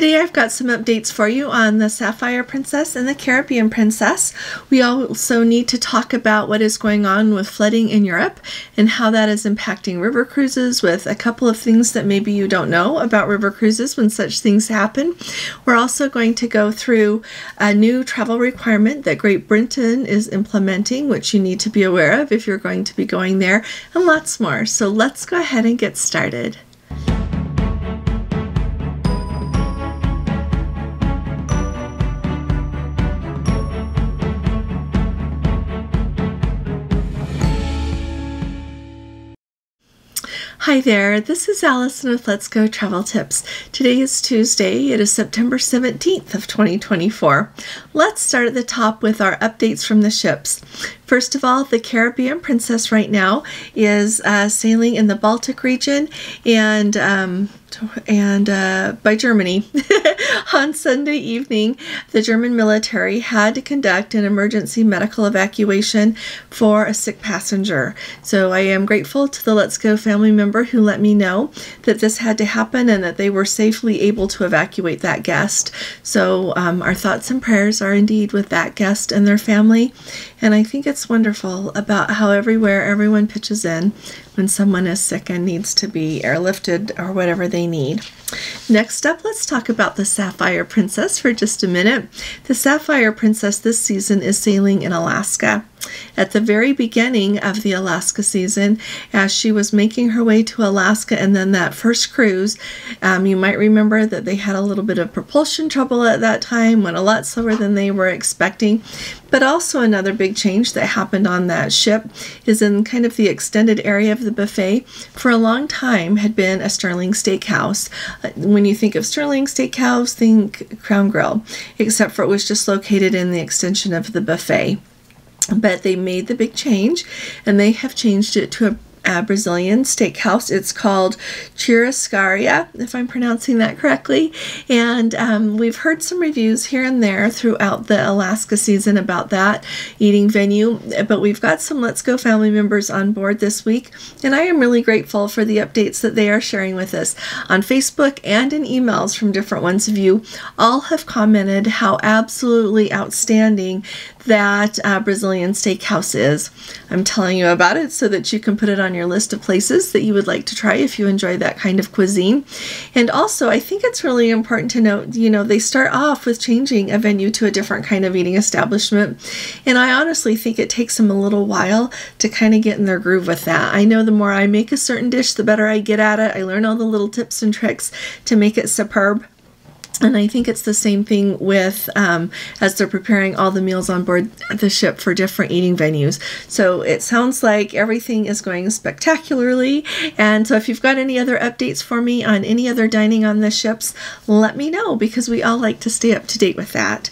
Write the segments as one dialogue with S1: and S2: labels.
S1: Today I've got some updates for you on the Sapphire Princess and the Caribbean Princess. We also need to talk about what is going on with flooding in Europe and how that is impacting river cruises with a couple of things that maybe you don't know about river cruises when such things happen. We're also going to go through a new travel requirement that Great Britain is implementing, which you need to be aware of if you're going to be going there, and lots more. So let's go ahead and get started. Hi there, this is Allison with Let's Go Travel Tips. Today is Tuesday, it is September 17th of 2024. Let's start at the top with our updates from the ships. First of all, the Caribbean Princess right now is uh, sailing in the Baltic region and um, and uh, by Germany. On Sunday evening, the German military had to conduct an emergency medical evacuation for a sick passenger. So I am grateful to the Let's Go family member who let me know that this had to happen and that they were safely able to evacuate that guest. So um, our thoughts and prayers are indeed with that guest and their family. And I think it's wonderful about how everywhere everyone pitches in when someone is sick and needs to be airlifted or whatever they need. Next up, let's talk about the Sapphire Princess for just a minute. The Sapphire Princess this season is sailing in Alaska. At the very beginning of the Alaska season, as she was making her way to Alaska and then that first cruise, um, you might remember that they had a little bit of propulsion trouble at that time, went a lot slower than they were expecting. But also, another big change that happened on that ship is in kind of the extended area of the buffet. For a long time, had been a Sterling Steakhouse. When you think of Sterling Steakhouse, think Crown Grill, except for it was just located in the extension of the buffet but they made the big change and they have changed it to a a Brazilian steakhouse. It's called Churrascaria, if I'm pronouncing that correctly. And um, we've heard some reviews here and there throughout the Alaska season about that eating venue. But we've got some Let's Go family members on board this week, and I am really grateful for the updates that they are sharing with us on Facebook and in emails from different ones of you. All have commented how absolutely outstanding that uh, Brazilian steakhouse is. I'm telling you about it so that you can put it on your list of places that you would like to try if you enjoy that kind of cuisine. And also, I think it's really important to note, you know, they start off with changing a venue to a different kind of eating establishment. And I honestly think it takes them a little while to kind of get in their groove with that. I know the more I make a certain dish, the better I get at it. I learn all the little tips and tricks to make it superb. And I think it's the same thing with um, as they're preparing all the meals on board the ship for different eating venues. So it sounds like everything is going spectacularly. And so if you've got any other updates for me on any other dining on the ships, let me know because we all like to stay up to date with that.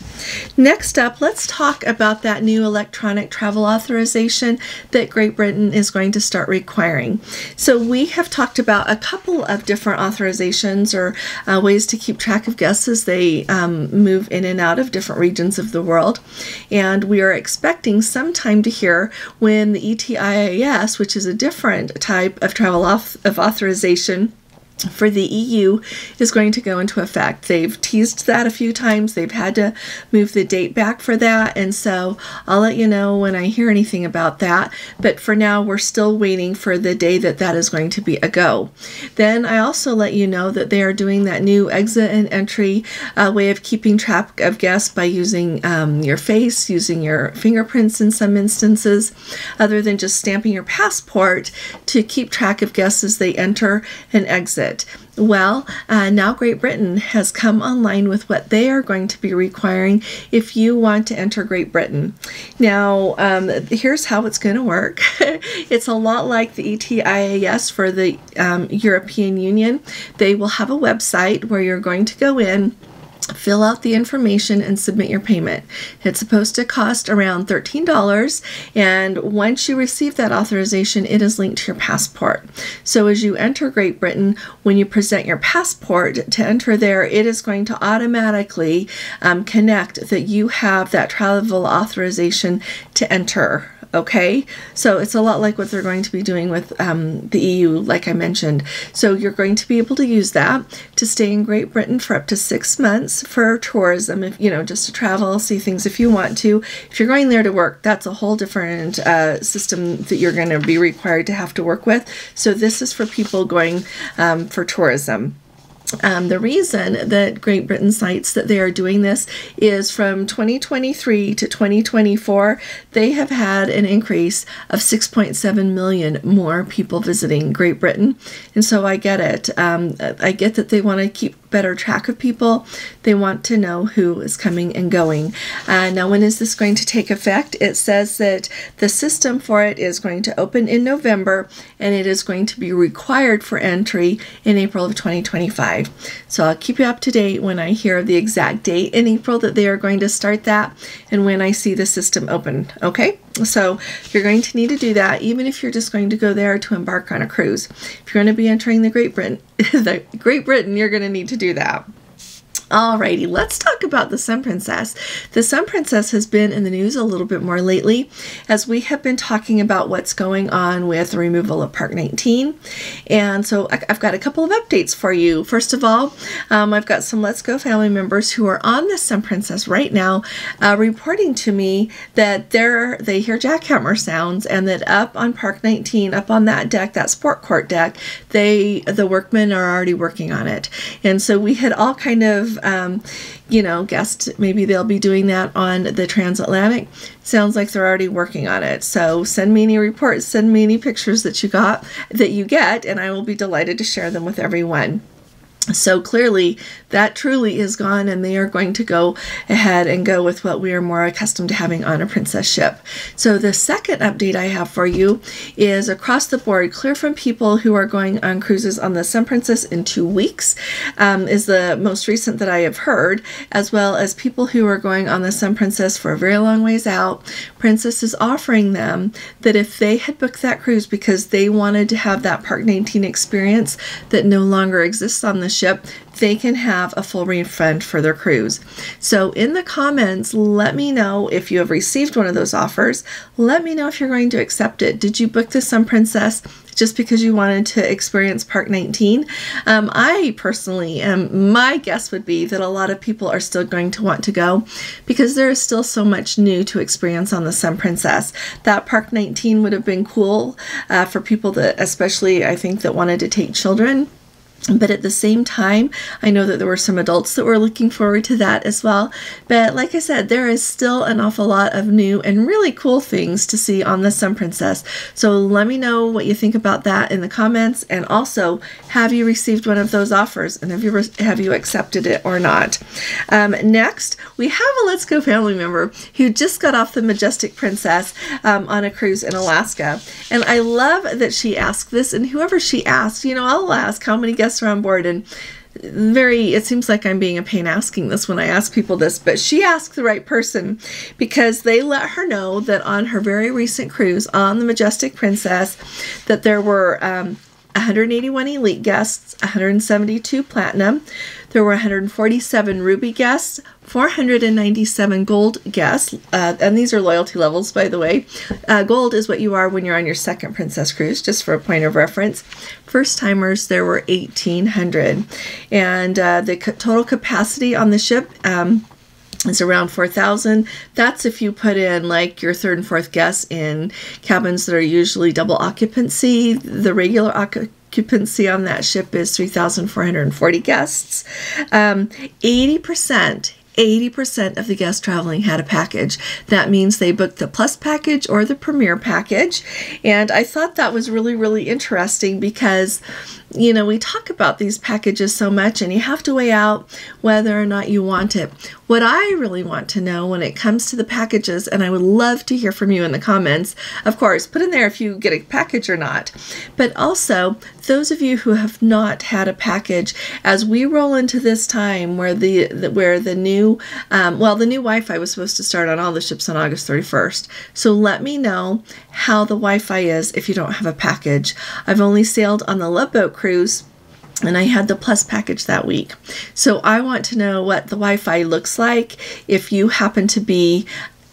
S1: Next up, let's talk about that new electronic travel authorization that Great Britain is going to start requiring. So we have talked about a couple of different authorizations or uh, ways to keep track of guests as they um, move in and out of different regions of the world. And we are expecting some time to hear when the ETIAS, which is a different type of travel of authorization, for the EU is going to go into effect. They've teased that a few times. They've had to move the date back for that. And so I'll let you know when I hear anything about that. But for now, we're still waiting for the day that that is going to be a go. Then I also let you know that they are doing that new exit and entry uh, way of keeping track of guests by using um, your face, using your fingerprints in some instances, other than just stamping your passport to keep track of guests as they enter and exit it? Well, uh, now Great Britain has come online with what they are going to be requiring if you want to enter Great Britain. Now, um, here's how it's going to work it's a lot like the ETIAS for the um, European Union. They will have a website where you're going to go in fill out the information and submit your payment. It's supposed to cost around $13 and once you receive that authorization it is linked to your passport. So as you enter Great Britain when you present your passport to enter there it is going to automatically um, connect that you have that travel authorization to enter Okay, so it's a lot like what they're going to be doing with um, the EU, like I mentioned. So you're going to be able to use that to stay in Great Britain for up to six months for tourism, if you know, just to travel, see things if you want to. If you're going there to work, that's a whole different uh, system that you're going to be required to have to work with. So this is for people going um, for tourism. Um, the reason that Great Britain cites that they are doing this is from 2023 to 2024, they have had an increase of 6.7 million more people visiting Great Britain. And so I get it. Um, I get that they want to keep better track of people. They want to know who is coming and going. Uh, now, when is this going to take effect? It says that the system for it is going to open in November and it is going to be required for entry in April of 2025. So I'll keep you up to date when I hear the exact date in April that they are going to start that and when I see the system open. Okay? So you're going to need to do that even if you're just going to go there to embark on a cruise. If you're going to be entering the Great Britain, the Great Britain, you're going to need to do that. Alrighty, let's talk about the Sun Princess. The Sun Princess has been in the news a little bit more lately as we have been talking about what's going on with the removal of Park 19. And so I've got a couple of updates for you. First of all, um, I've got some Let's Go family members who are on the Sun Princess right now uh, reporting to me that they're, they hear jackhammer sounds and that up on Park 19, up on that deck, that sport court deck, they the workmen are already working on it. And so we had all kind of um, you know, guessed maybe they'll be doing that on the transatlantic. Sounds like they're already working on it. So send me any reports, send me any pictures that you got, that you get, and I will be delighted to share them with everyone. So clearly, that truly is gone, and they are going to go ahead and go with what we are more accustomed to having on a princess ship. So, the second update I have for you is across the board, clear from people who are going on cruises on the Sun Princess in two weeks, um, is the most recent that I have heard, as well as people who are going on the Sun Princess for a very long ways out. Princess is offering them that if they had booked that cruise because they wanted to have that Park 19 experience that no longer exists on the ship, they can have a full refund for their cruise. So, in the comments, let me know if you have received one of those offers. Let me know if you're going to accept it. Did you book the Sun Princess just because you wanted to experience Park 19? Um, I personally am, my guess would be that a lot of people are still going to want to go because there is still so much new to experience on the Sun Princess. That Park 19 would have been cool uh, for people that, especially I think, that wanted to take children but at the same time, I know that there were some adults that were looking forward to that as well. But like I said, there is still an awful lot of new and really cool things to see on the Sun Princess. So let me know what you think about that in the comments. And also, have you received one of those offers and have you have you accepted it or not? Um, next, we have a Let's Go family member who just got off the Majestic Princess um, on a cruise in Alaska. And I love that she asked this. And whoever she asked, you know, I'll ask how many guests are on board and very it seems like i'm being a pain asking this when i ask people this but she asked the right person because they let her know that on her very recent cruise on the majestic princess that there were um, 181 elite guests 172 platinum. There were 147 ruby guests 497 gold guests. Uh, and these are loyalty levels by the way. Uh, gold is what you are when you're on your second princess cruise just for a point of reference. First timers there were 1800 and uh, the total capacity on the ship um, is around 4,000. That's if you put in like your third and fourth guests in cabins that are usually double occupancy. The regular occupancy on that ship is 3,440 guests. Um, 80%, 80% of the guests traveling had a package. That means they booked the plus package or the premier package. And I thought that was really, really interesting because you know, we talk about these packages so much and you have to weigh out whether or not you want it. What I really want to know when it comes to the packages, and I would love to hear from you in the comments, of course, put in there if you get a package or not, but also those of you who have not had a package, as we roll into this time where the, the where the new, um, well, the new Wi-Fi was supposed to start on all the ships on August 31st. So let me know how the Wi-Fi is if you don't have a package. I've only sailed on the Love Boat cruise and I had the plus package that week. So I want to know what the Wi Fi looks like if you happen to be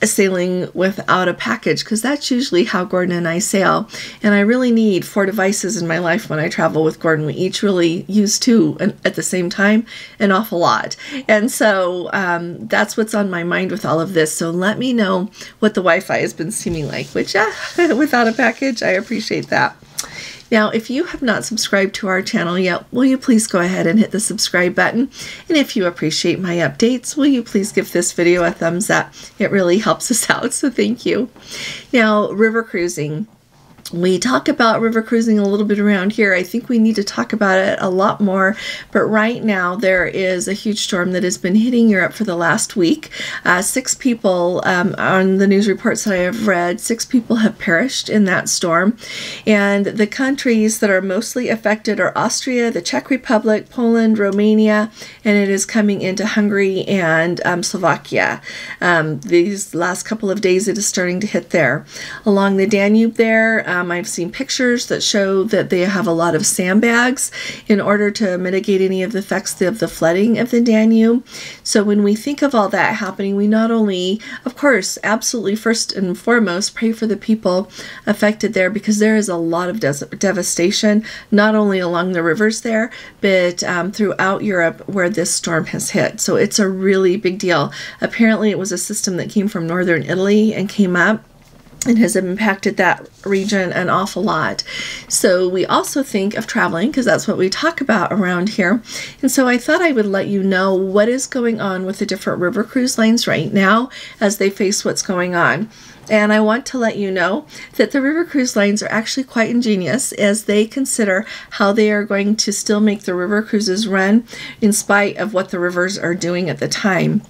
S1: sailing without a package because that's usually how Gordon and I sail. And I really need four devices in my life when I travel with Gordon. We each really use two at the same time, an awful lot. And so um, that's what's on my mind with all of this. So let me know what the Wi Fi has been seeming like, which, uh, without a package, I appreciate that. Now, if you have not subscribed to our channel yet, will you please go ahead and hit the subscribe button? And if you appreciate my updates, will you please give this video a thumbs up? It really helps us out, so thank you. Now, river cruising we talk about river cruising a little bit around here. I think we need to talk about it a lot more. But right now, there is a huge storm that has been hitting Europe for the last week. Uh, six people, um, on the news reports that I have read, six people have perished in that storm. And the countries that are mostly affected are Austria, the Czech Republic, Poland, Romania, and it is coming into Hungary and um, Slovakia. Um, these last couple of days, it is starting to hit there. Along the Danube, there, um, I've seen pictures that show that they have a lot of sandbags in order to mitigate any of the effects of the flooding of the Danube. So when we think of all that happening, we not only, of course, absolutely first and foremost, pray for the people affected there because there is a lot of devastation, not only along the rivers there, but um, throughout Europe where this storm has hit. So it's a really big deal. Apparently, it was a system that came from northern Italy and came up and has impacted that region an awful lot. So we also think of traveling because that's what we talk about around here. And so I thought I would let you know what is going on with the different river cruise lines right now as they face what's going on. And I want to let you know that the river cruise lines are actually quite ingenious as they consider how they are going to still make the river cruises run in spite of what the rivers are doing at the time.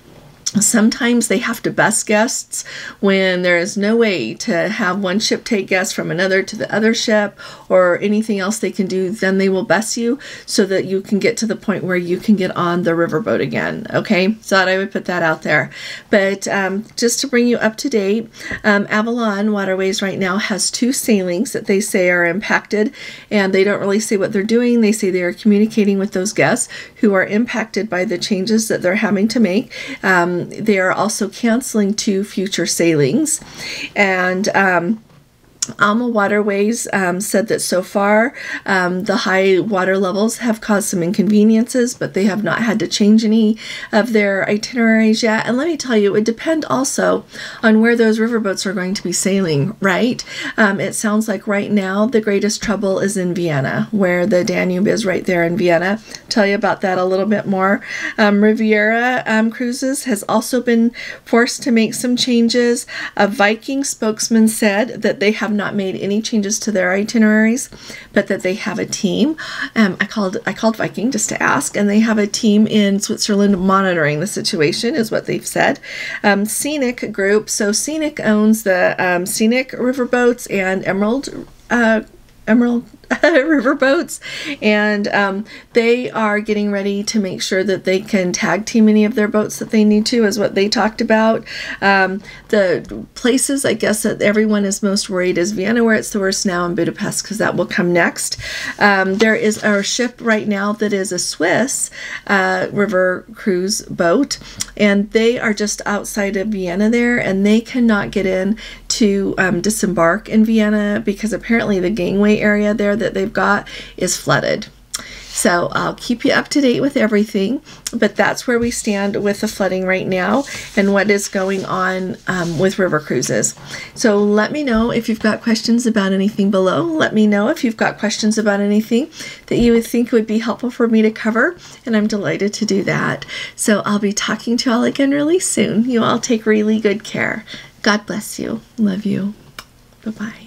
S1: Sometimes they have to bus guests when there is no way to have one ship take guests from another to the other ship or anything else they can do. Then they will bus you so that you can get to the point where you can get on the riverboat again. Okay, thought I would put that out there. But um, just to bring you up to date, um, Avalon Waterways right now has two sailings that they say are impacted, and they don't really say what they're doing. They say they are communicating with those guests who are impacted by the changes that they're having to make. Um, they are also canceling two future sailings. And um, AMA Waterways um, said that so far um, the high water levels have caused some inconveniences, but they have not had to change any of their itineraries yet. And let me tell you, it would depend also on where those riverboats are going to be sailing, right? Um, it sounds like right now the greatest trouble is in Vienna, where the Danube is right there in Vienna. Tell you about that a little bit more. Um, Riviera um, Cruises has also been forced to make some changes. A Viking spokesman said that they have not made any changes to their itineraries, but that they have a team. Um, I called I called Viking just to ask, and they have a team in Switzerland monitoring the situation, is what they've said. Um, Scenic Group, so Scenic owns the um, Scenic Riverboats and Emerald. Uh, Emerald riverboats, and um, they are getting ready to make sure that they can tag team any of their boats that they need to, is what they talked about. Um, the places, I guess, that everyone is most worried is Vienna, where it's the worst now, and Budapest, because that will come next. Um, there is a ship right now that is a Swiss uh, river cruise boat, and they are just outside of Vienna there, and they cannot get in to um, disembark in Vienna because apparently the gangway area there that they've got is flooded. So I'll keep you up to date with everything, but that's where we stand with the flooding right now and what is going on um, with river cruises. So let me know if you've got questions about anything below. Let me know if you've got questions about anything that you would think would be helpful for me to cover, and I'm delighted to do that. So I'll be talking to you all again really soon. You all take really good care. God bless you. Love you. Bye bye.